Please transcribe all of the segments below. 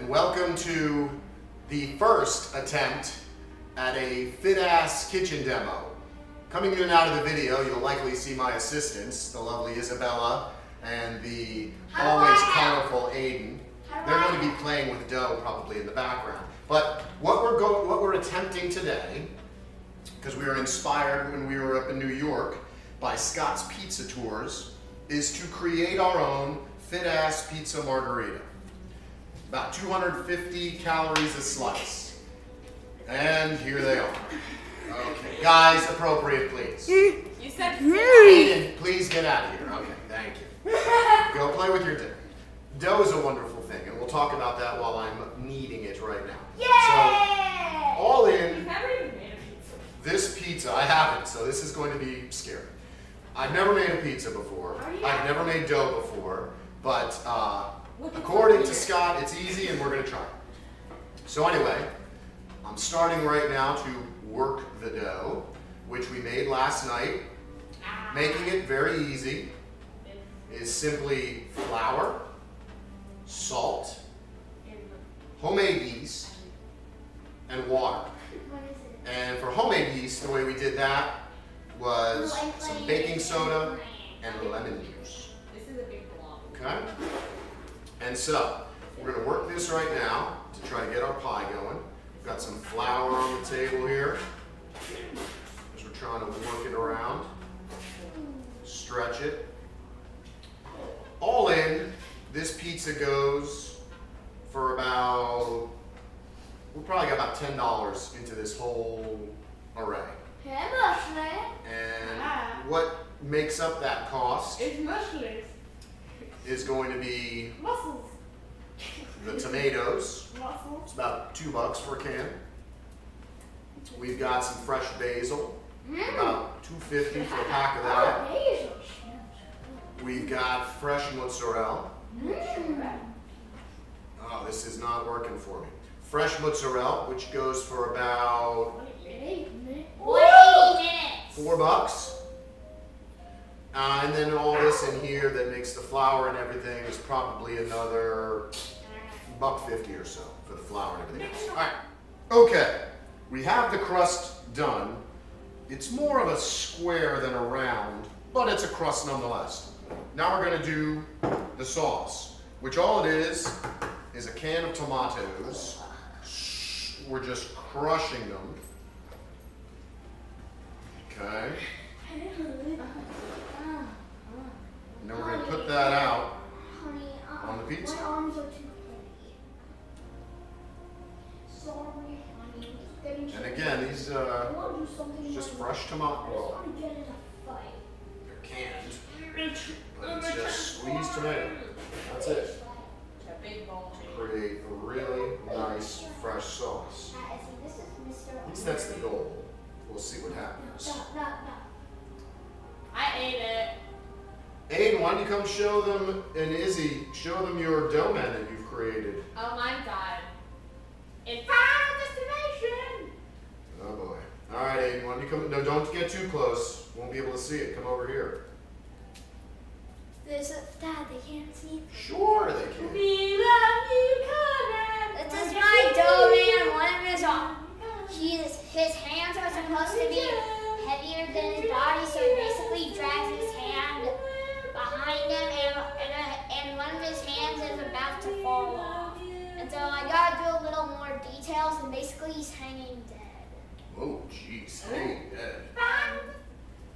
and welcome to the first attempt at a fit-ass kitchen demo. Coming in and out of the video, you'll likely see my assistants, the lovely Isabella and the always colorful Aiden. They're going to be playing with dough probably in the background. But what we're what we're attempting today, because we were inspired when we were up in New York by Scott's Pizza Tours, is to create our own fit-ass pizza margherita. About 250 calories a slice. And here they are. Okay, guys, appropriate please. You said Aiden, please get out of here. Okay, thank you. Go play with your dinner. Dough is a wonderful thing, and we'll talk about that while I'm kneading it right now. Yay! So, all in, You've never even made a pizza. this pizza, I haven't, so this is going to be scary. I've never made a pizza before. Oh. I've never made dough before, but uh, according to? Scott, it's easy and we're gonna try it. So anyway, I'm starting right now to work the dough, which we made last night. Making it very easy is simply flour, salt, homemade yeast, and water. What is it? And for homemade yeast, the way we did that was some baking soda and lemon juice. This is a big blob. Okay? And so, we're gonna work this right now to try to get our pie going. We've got some flour on the table here. As we're trying to work it around. Stretch it. All in, this pizza goes for about, we probably got about ten dollars into this whole array. And what makes up that cost It's mushrooms. Is going to be Mussels. the tomatoes. Mussels. It's about two bucks for a can. We've got some fresh basil, about two fifty for a pack of that. Basil. We've got fresh mozzarella. Mm. Oh, this is not working for me. Fresh mozzarella, which goes for about Eight minutes. Eight minutes. four bucks. Uh, and then all this in here that makes the flour and everything is probably another buck fifty or so for the flour and everything else. All right. Okay. We have the crust done. It's more of a square than a round, but it's a crust nonetheless. Now we're going to do the sauce, which all it is is a can of tomatoes. We're just crushing them. Okay. And then we're going to put that out. Honey, uh, On the pizza. My arms are too heavy. Sorry, honey. Getting And again, these I uh, want to do something. just fresh I tomato. just Well, want to get in a fight. they're canned, but it's just squeezed tomato. That's it. It's a big bowl. Create a really nice fresh sauce. See, this is Mr. At least that's the goal. We'll see what happens. I ate it. Aiden, why don't you come show them, and Izzy, show them your dough man that you've created. Oh my god. It's final destination. Oh boy. All right, Aiden, why don't you come? No, don't get too close. Won't be able to see it. Come over here. There's a dad. They can't see. Sure, they can. We love you, Conan. This is my dough man. One of his arms. He is, his hands are supposed to be heavier than his body, so he basically drags his hand behind him, and, and, uh, and one of his hands is about to fall off. And so I gotta do a little more details, and basically he's hanging dead. Oh, jeez. Hey, Ed.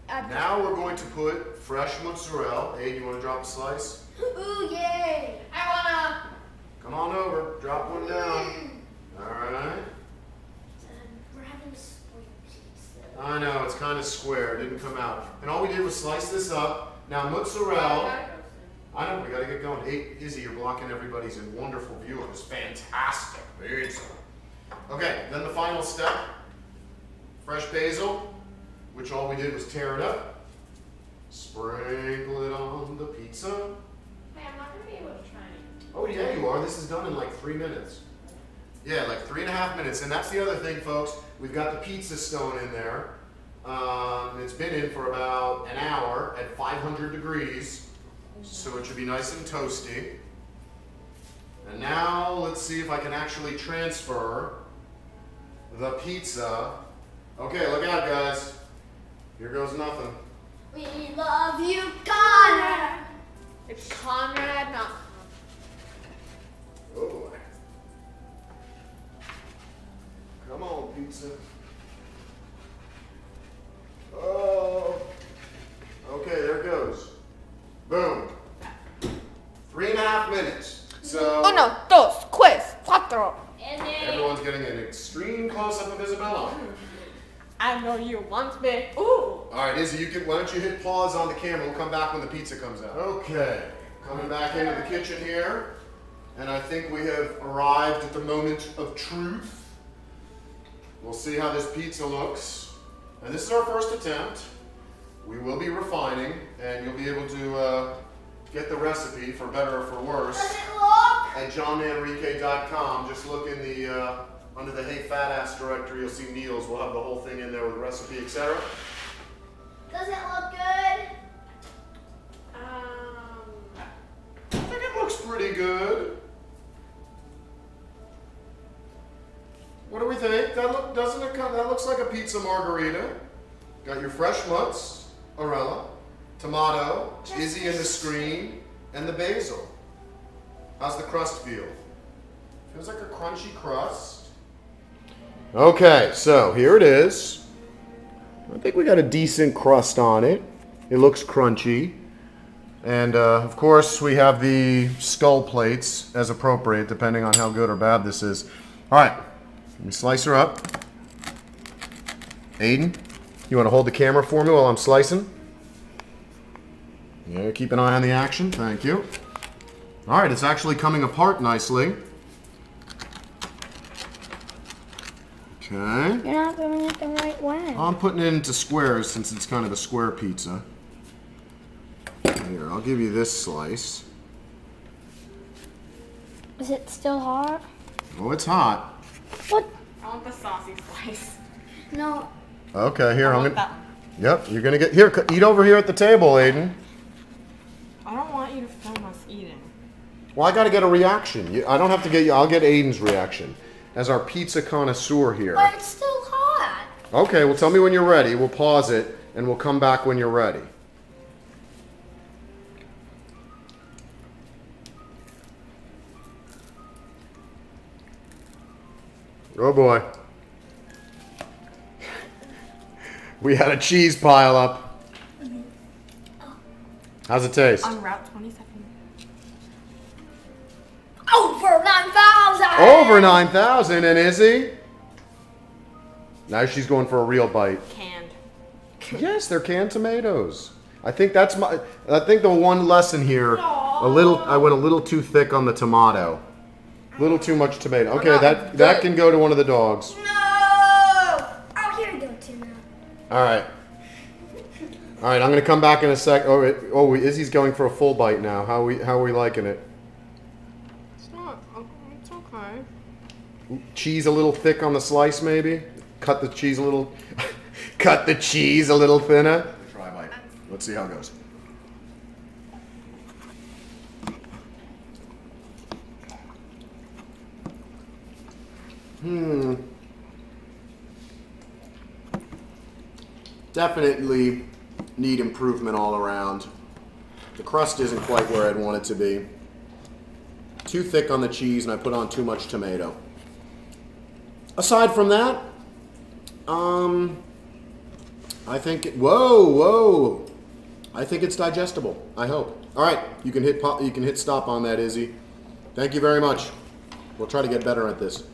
Uh, Now we're going to put fresh mozzarella. Aiden, you want to drop a slice? Ooh, yay! I wanna. Come on over. Drop one down. All right. We're having a spring. I know, it's kind of square. It didn't come out. And all we did was slice this up. Now, mozzarella. I know, we gotta get going. Hey, Izzy, you're blocking everybody's wonderful view of this fantastic pizza. Okay, then the final step. Fresh basil, which all we did was tear it up. Sprinkle it on the pizza. Hey, I'm not gonna be able to try it. Oh yeah, you are. This is done in like three minutes. Yeah, like three and a half minutes. And that's the other thing, folks. We've got the pizza stone in there. Um, it's been in for about an hour at 500 degrees, so it should be nice and toasty. And now let's see if I can actually transfer the pizza. Okay, look out, guys. Here goes nothing. We love you, Connor. It's Conrad, not Oh boy. Come on, pizza. Oh. Okay, there it goes. Boom. Three and a half minutes. So Uno, dos, tres, cuatro. And then everyone's getting an extreme close-up of Isabella. I know you want me. Ooh. All right, Izzy, you can. Why don't you hit pause on the camera? We'll come back when the pizza comes out. Okay, coming back into the kitchen here, and I think we have arrived at the moment of truth. We'll see how this pizza looks, and this is our first attempt. We will be refining, and you'll be able to uh, get the recipe for better or for worse does it look? at johnmanrique.com. Just look in the uh, under the Hey Fat Ass directory. You'll see Neil's. We'll have the whole thing in there with recipe, etc. Does it look good? Um. I think it looks pretty good. What do we think? That look doesn't it come, that looks like a pizza margherita. Got your fresh mutts, Arella, tomato, Izzy in the screen, and the basil. How's the crust feel? Feels like a crunchy crust. Okay, so here it is. I think we got a decent crust on it. It looks crunchy. And uh, of course, we have the skull plates as appropriate, depending on how good or bad this is. All right, let me slice her up. Aiden, you want to hold the camera for me while I'm slicing? Yeah, keep an eye on the action. Thank you. All right, it's actually coming apart nicely. Okay. You're not doing it the right way. I'm putting it into squares since it's kind of a square pizza. Here, I'll give you this slice. Is it still hot? Oh, it's hot. What? I want the saucy slice. No. Okay, here, I I'm gonna. that. Yep, you're gonna get. Here, eat over here at the table, Aiden. I don't want you to film us eating. Well, I gotta get a reaction. I don't have to get you, I'll get Aiden's reaction. As our pizza connoisseur here. But it's still hot. Okay, well, tell me when you're ready. We'll pause it and we'll come back when you're ready. Oh boy. We had a cheese pile up. Mm-hmm. How's it taste? On Route 27. 9,000! Over 9,000 and Izzy? Now she's going for a real bite. Canned. Yes, they're canned tomatoes. I think that's my. I think the one lesson here, a little. I went a little too thick on the tomato. A little too much tomato. Okay, not that that can go to one of the dogs. No! Oh, here we go, too now. All right. All right, I'm gonna come back in a sec. Oh, it, oh, Izzy's going for a full bite now. How we how are we liking it? It's not. It's okay. Cheese a little thick on the slice, maybe. Cut the cheese a little. cut the cheese a little thinner. Try a bite. Let's see how it goes. Hmm. Definitely need improvement all around. The crust isn't quite where I'd want it to be. Too thick on the cheese, and I put on too much tomato. Aside from that, um, I think. Whoa, whoa! I think it's digestible. I hope. All right, you can hit you can hit stop on that, Izzy. Thank you very much. We'll try to get better at this.